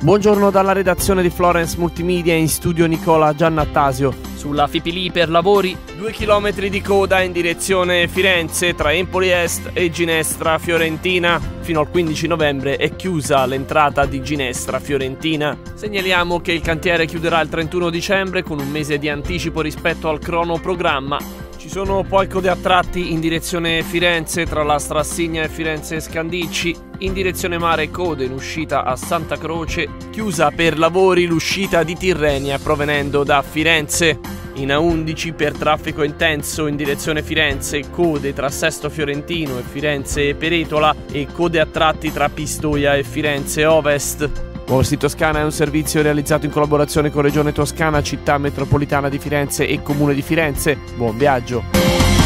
Buongiorno dalla redazione di Florence Multimedia in studio Nicola Giannattasio. Sulla Fipili per lavori, due chilometri di coda in direzione Firenze tra Empoli Est e Ginestra Fiorentina. Fino al 15 novembre è chiusa l'entrata di Ginestra Fiorentina. Segnaliamo che il cantiere chiuderà il 31 dicembre con un mese di anticipo rispetto al cronoprogramma ci sono poi code a tratti in direzione Firenze tra la Strassigna e Firenze Scandicci, in direzione mare code in uscita a Santa Croce, chiusa per lavori l'uscita di Tirrenia provenendo da Firenze. In A11 per traffico intenso in direzione Firenze, code tra Sesto Fiorentino e Firenze Peretola e code a tratti tra Pistoia e Firenze Ovest. Orsi Toscana è un servizio realizzato in collaborazione con Regione Toscana, Città Metropolitana di Firenze e Comune di Firenze. Buon viaggio!